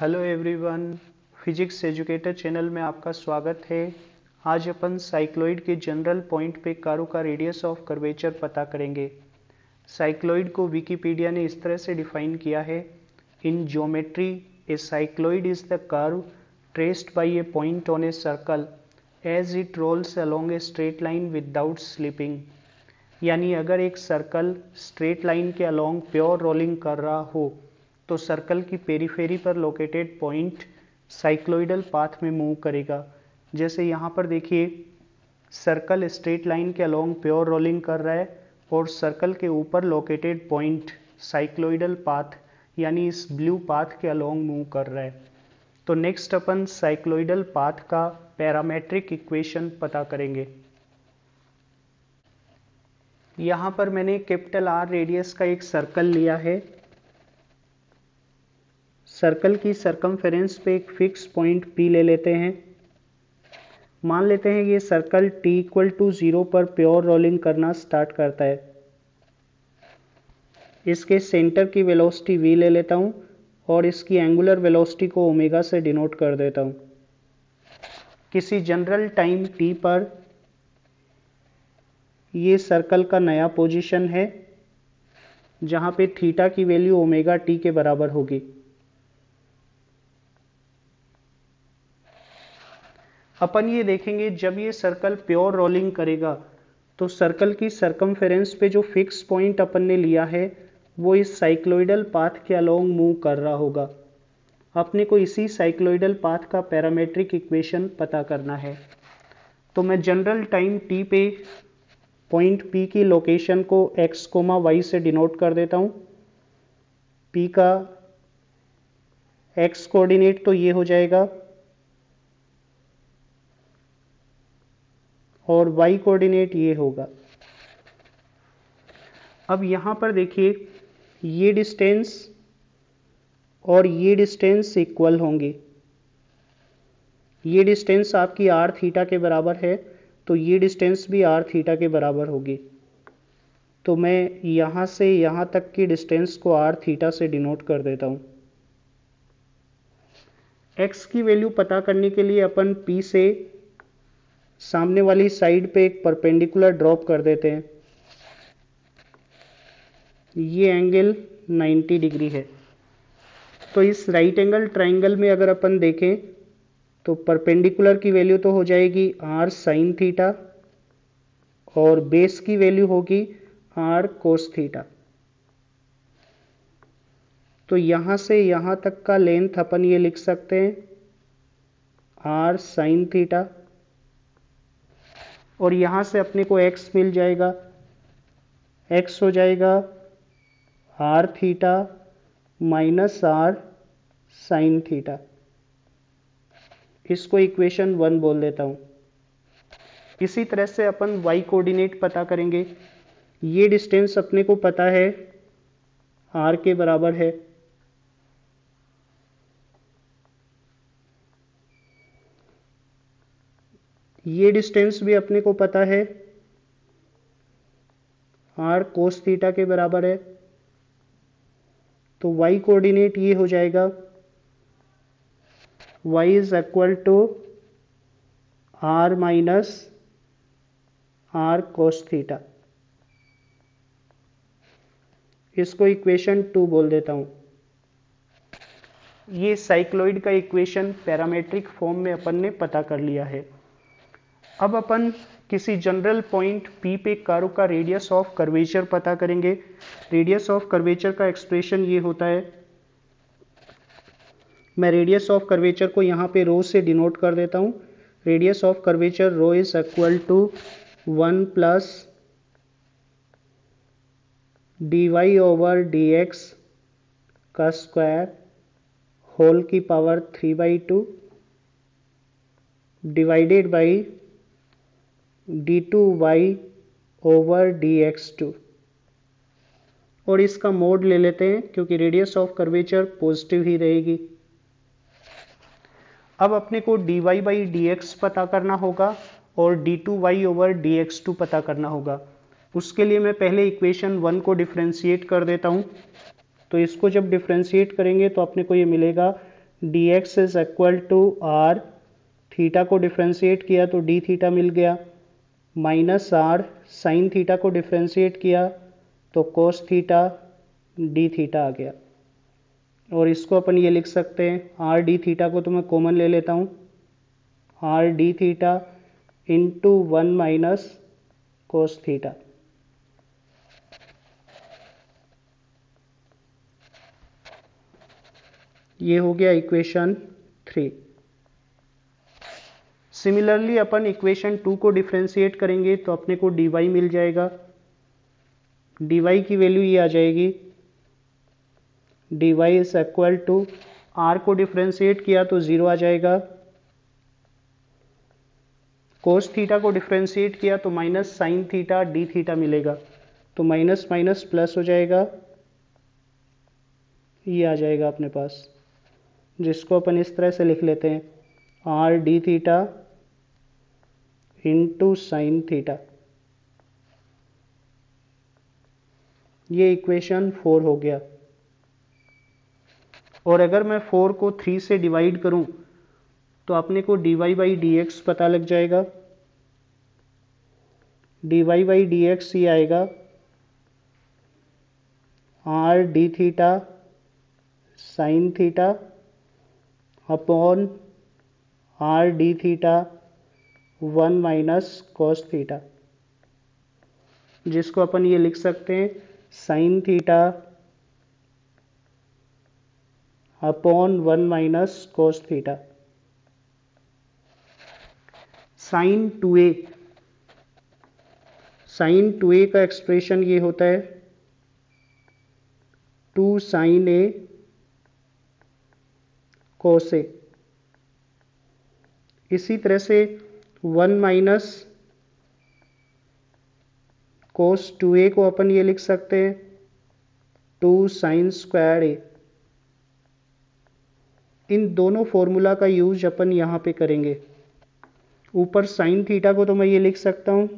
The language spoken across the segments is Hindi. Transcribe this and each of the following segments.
Hello everyone physics educator channel में आपका स्वागत है। आज अपन साइक्लोइड के जनरल पॉइंट पे कारो का रेडियस ऑफ़ कर्वेचर पता करेंगे। साइक्लोइड को विकीपीडिया ने इस तरह से डिफाइन किया है। In geometry a cycloid is the curve traced by a point on a circle as it rolls along a straight line without slipping यानी अगर एक सर्कल स्ट्रेट लाइन के अलोंग प्योर रोलिंग कर रहा हो तो सर्कल की पेरीफेरी पर लोकेटेड पॉइंट साइक्लोइडल पाथ में मूव करेगा। जैसे यहाँ पर देखिए सर्कल स्ट्रेट लाइन के अलोंग प्योर रोलिंग कर रहा है और सर्कल के ऊपर लोकेटेड पॉइंट साइक्लोइडल पाथ यानी इस ब्लू पाथ के अलोंग मूव कर रहा है। तो नेक्स्ट अपन साइक्लोइडल पाथ का पैरामेट्रिक इक्वेशन पता करेंगे। यहाँ पर मैंने कैपिटल आर रेडियस का एक सर्कल लिया है। सर्कल की सरकमफेरेंस पे एक फिक्स पॉइंट पी ले लेते हैं। मान लेते हैं ये circle t equal to zero पर प्योर रोलिंग करना स्टार्ट करता है। इसके सेंटर की वेलोसिटी v ले लेता हूँ और इसकी एंगुलर वेलोसिटी को ओमेगा से डिनोट कर देता हूँ। किसी जनरल टाइम t पर ये सर्कल का नया पोजीशन है, जहाँ पे थीटा की वैल्यू ओमेगा टी के बराबर होगी। अपन ये देखेंगे, जब ये सर्कल प्योर रोलिंग करेगा तो सर्कल की सरकमफेरेंस पे जो फिक्स पॉइंट अपन ने लिया है, वो इस साइक्लोइडल पाथ के अलोंग मूव कर रहा होगा। अपने को इसी साइक्लोइडल पाथ का पैरामेट्रिक इक्वेशन पता करना है। तो मैं जनरल टाइम टी पे पॉइंट पी की लोकेशन को एक्स कोमा वाई से डिनोट कर देता हूँ। पी का एक्स कोऑर्डिनेट तो ये हो जाएगा। और y कोऑर्डिनेट ये होगा। अब यहाँ पर देखिए, ये डिस्टेंस और ये डिस्टेंस इक्वल होंगे। ये डिस्टेंस आपकी आर थीटा के बराबर है तो ये डिस्टेंस भी आर थीटा के बराबर होगी। तो मैं यहाँ से यहाँ तक की डिस्टेंस को आर थीटा से डिनोट कर देता हूँ। x की वैल्यू पता करने के लिए अपन P से सामने वाली साइड पे एक परपेंडिकुलर ड्रॉप कर देते हैं। ये एंगल 90 डिग्री है। तो इस राइट एंगल ट्राइंगल में अगर अपन देखें तो परपेंडिकुलर की वैल्यू तो हो जाएगी आर साइन थीटा और बेस की वैल्यू होगी आर कोस थीटा। तो यहाँ से यहाँ तक का लेंथ अपन ये लिख सकते हैं, आर साइन थीटा और यहाँ से अपने को x मिल जाएगा। x हो जाएगा R theta minus R sine theta. इसको इक्वेशन वन बोल देता हूँ। इसी तरह से अपन y कोऑर्डिनेट पता करेंगे। ये डिस्टेंस अपने को पता है, r के बराबर है। ये डिस्टेंस भी अपने को पता है। आर कोस थीटा के बराबर है। तो y कोऑर्डिनेट ये हो जाएगा। y is equal to R minus R cos theta इसको इक्वेशन टू बोल देता हूँ। ये साइक्लोइड का इक्वेशन पैरामेट्रिक फॉर्म में अपन ने पता कर लिया है। अब अपन किसी जनरल पॉइंट P पे कारो का रेडियस ऑफ़ कर्वेचर पता करेंगे। रेडियस ऑफ़ कर्वेचर का एक्सप्रेशन ये होता है। मैं रेडियस ऑफ़ कर्वेचर को यहाँ पे रो से डिनोट कर देता हूँ। Radius of curvature rho is equal to one plus D Y over D X का स्क्वायर होल की power three by two divided by D two Y over D X two और इसका मोड ले लेते हैं, क्योंकि रेडियस ऑफ़ कर्वेचर पॉजिटिव ही रहेगी। अब अपने को D Y by D X पता करना होगा और D two Y over D X two पता करना होगा। उसके लिए मैं पहले इक्वेशन वन को डिफ्रेंशिएट कर देता हूँ। तो इसको जब डिफ्रेंशिएट करेंगे तो अपने को ये मिलेगा D X is equal to R theta को डिफ्रेंशिएट किया तो डी थीटा मिल गया। माइनस आर साइन थीटा को डिफ्रेंशिएट किया तो कोस थीटा डी थीटा आ गया। और इसको अपन ये लिख सकते हैं, आर डी थीटा को तो मैं कॉमन ले लेता हूँ। R D theta into one minus cos theta. ये हो गया इक्वेशन थ्री। सिमिलरली अपन इक्वेशन टू को डिफ्रेंशिएट करेंगे तो अपने को डी वाई मिल जाएगा। डी वाई की वैल्यू ये आ जाएगी। D Y is equal to R को डिफ्रेंशिएट किया तो ज़ीरो आ जाएगा। कोस थीटा को डिफ्रेंशिएट किया तो minus sine theta D theta मिलेगा। तो माइनस माइनस प्लस हो जाएगा। ये आ जाएगा अपने पास। जिसको अपन इस तरह से लिख लेते हैं। R D theta into sine theta ये इक्वेशन फोर हो गया। और अगर मैं फोर को थ्री से डिवाइड करूँ तो अपने को D Y by D X पता लग जाएगा। D Y by D X ये आएगा। R D theta sine theta upon R D theta one minus cos theta, जिसको अपन ये लिख सकते हैं sine theta upon one minus cos theta. Sine two A, sine two A का एक्सप्रेशन ये होता है two sine A cos A. इसी तरह से one minus cos two A को अपन ये लिख सकते हैं, टू साइन स्क्वायर ए। इन दोनों फॉर्मूला का यूज़ अपन यहाँ पे करेंगे। ऊपर साइन थीटा को तो मैं ये लिख सकता हूँ,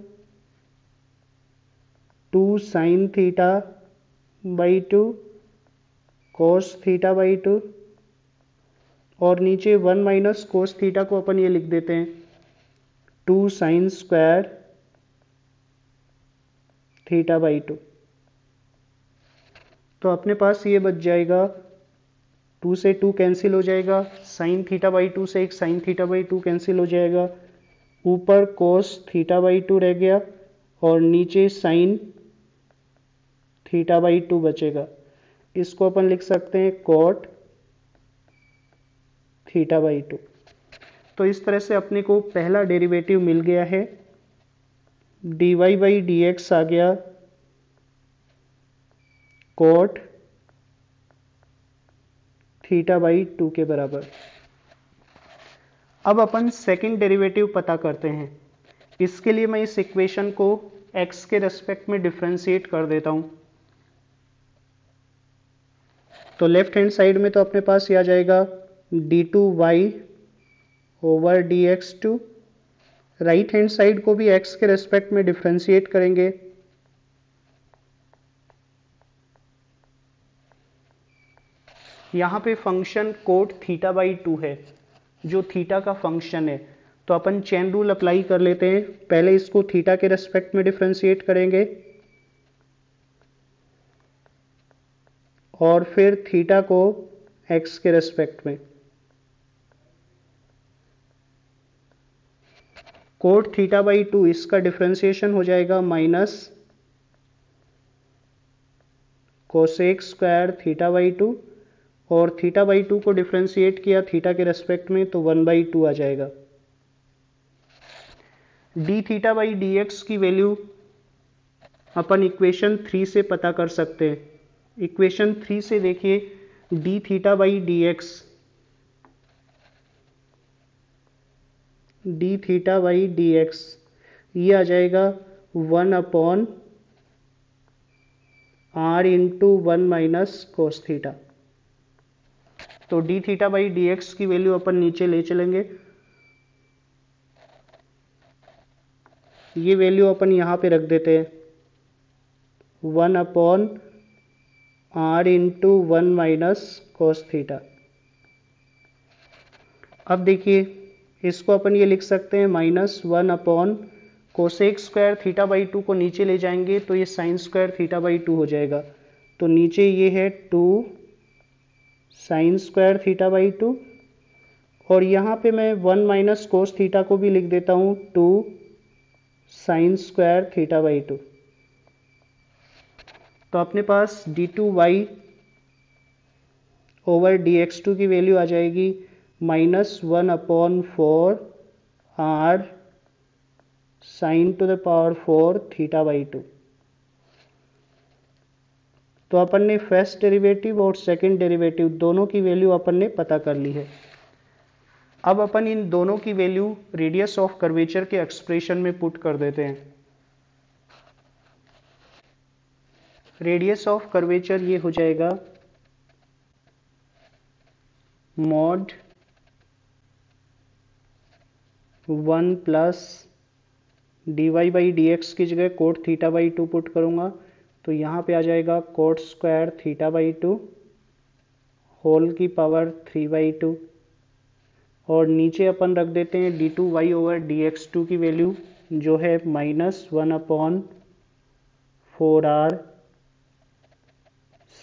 two sine theta by two, cos theta by two, और नीचे वन माइनस कोस थीटा को अपन ये लिख देते हैं। Two sine square theta by two. तो अपने पास ये बच जाएगा, टू से टू कैंसिल हो जाएगा, साइन थीटा बाई टू से एक sine theta by two cancel हो जाएगा। ऊपर कोस थीटा बाई टू रह गया और नीचे साइन थीटा बाई टू बचेगा। इसको अपन लिख सकते हैं कोट थीटा बाई टू। तो इस तरह से अपने को पहला डेरिवेटिव मिल गया है। D Y by D X आ गया कोट थीटा बाई टू के बराबर। अब अपन सेकंड डेरिवेटिव पता करते हैं। इसके लिए मैं इस इक्वेशन को x के रेस्पेक्ट में डिफ्रेंशिएट कर देता हूँ। तो लेफ़्ट हैंड साइड में तो अपने पास ये आ जाएगा D two Y over D X two right hand side को भी एक्स के रेस्पेक्ट में डिफ्रेंशिएट करेंगे। यहाँ पे function cot theta by two है, जो थीटा का फ़ंक्शन है। तो अपन चेन रूल अप्लाई कर लेते हैं। पहले इसको थीटा के रेस्पेक्ट में डिफ्रेंशिएट करेंगे। और फिर थीटा को एक्स के रेस्पेक्ट में। कोट थीटा बाई टू इसका डिफ्रेंसिएशन हो जाएगा minus cosec square theta by two और थीटा बाई टू को डिफ्रेंशिएट किया थीटा के रेस्पेक्ट में तो वन बाई टू आ जाएगा। D theta by D X की वैल्यू अपन इक्वेशन थ्री से पता कर सकते हैं। इक्वेशन थ्री से देखिए D theta by D X D theta by D X ये आ जाएगा one upon R into one minus cos theta तो D theta by D X की वैल्यू अपन नीचे ले चलेंगे। ये वैल्यू अपन यहाँ पे रख देते हैं। One upon R into one minus cos theta अब देखिए इसको अपन ये लिख सकते हैं minus one upon cosec square theta by two को नीचे ले जाएँगे तो ये sine square theta by two हो जाएगा। तो नीचे ये है two sine square theta by two और यहाँ पे मैं वन माइनस कोस थीटा को भी लिख देता हूँ two sine square theta by two तो अपने पास D two Y over D X two की वैल्यू आ जाएगी। Minus one upon four R sine to the power four theta by two तो अपन ने फ़र्स्ट डेरिवेटिव और सेकंड डेरिवेटिव दोनों की वैल्यू अपन ने पता कर ली है। अब अपन इन दोनों की वैल्यू रेडियस ऑफ़ कर्वेचर के एक्सप्रेशन में पुट कर देते हैं। रेडियस ऑफ़ कर्वेचर ये हो जाएगा mod one plus D Y by D X की जगह cot theta by two put करूँगा तो यहाँ पे आ जाएगा cot square theta by two whole की पावर थ्री बाई टू और नीचे अपन रख देते हैं D two Y over D X two की वैल्यू जो है minus one upon four R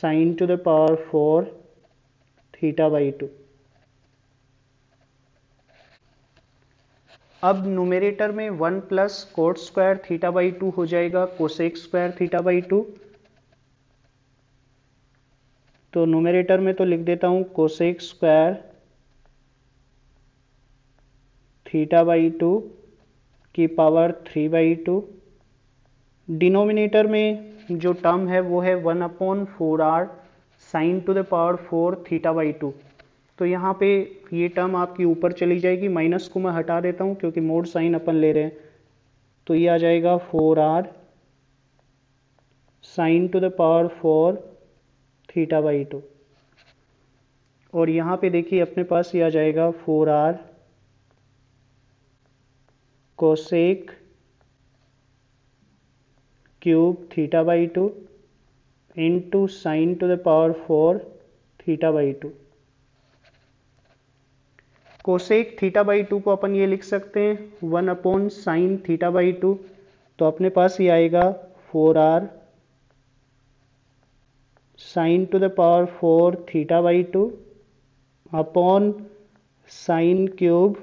sine to the power four theta by two अब न्यूमेरेटर में one plus cot square theta by two हो जाएगा cosec square theta by two तो न्यूमेरेटर में तो लिख देता हूँ cosec square theta by two की power three by two denominator में जो टर्म है वो है one upon four R sine to the power four theta by two तो यहाँ पे ये टर्म आपकी ऊपर चली जाएगी। माइनस को मैं हटा देता हूँ क्योंकि मोड साइन अपन ले रहे हैं। तो ये आ जाएगा four R sine to the power four theta by two और यहाँ पे देखिए अपने पास ये आ जाएगा four R cosec cube theta by two into sine to the power four theta by two cosec theta by two को अपन ये लिख सकते हैं one upon sine theta by two तो अपने पास ये आएगा four R sine to the power four theta by two upon sine cube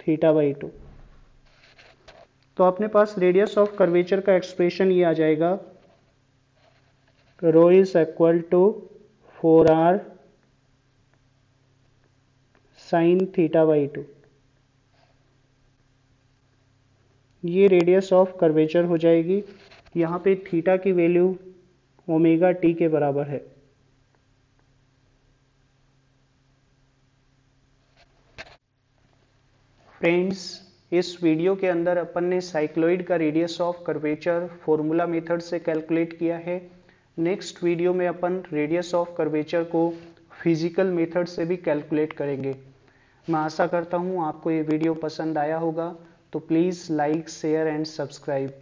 theta by two तो अपने पास रेडियस ऑफ़ कर्वेचर का एक्सप्रेशन ये आ जाएगा rho is equal to four R sine theta by two ये रेडियस ऑफ़ कर्वेचर हो जाएगी। यहाँ पे थीटा की वैल्यू ओमेगा टी के बराबर है। फ्रेंड्स इस वीडियो के अंदर अपन ने साइक्लोइड का radius of curvature formula method से कैलकुलेट किया है। नेक्स्ट वीडियो में अपन रेडियस ऑफ़ कर्वेचर को फ़िज़िकल मेथड से भी कैलकुलेट करेंगे। मैं आशा करता हूँ आपको ये वीडियो पसंद आया होगा। तो please like share and subscribe